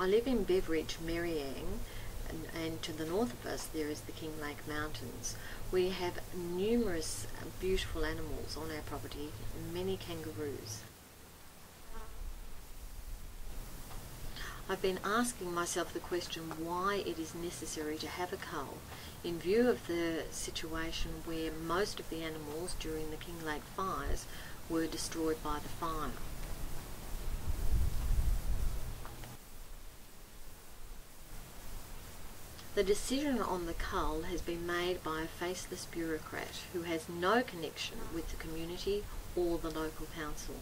I live in Beveridge, Merriang, and, and to the north of us there is the Kinglake Mountains. We have numerous uh, beautiful animals on our property, many kangaroos. I've been asking myself the question why it is necessary to have a cull in view of the situation where most of the animals during the Kinglake fires were destroyed by the fire. The decision on the cull has been made by a faceless bureaucrat who has no connection with the community or the local council.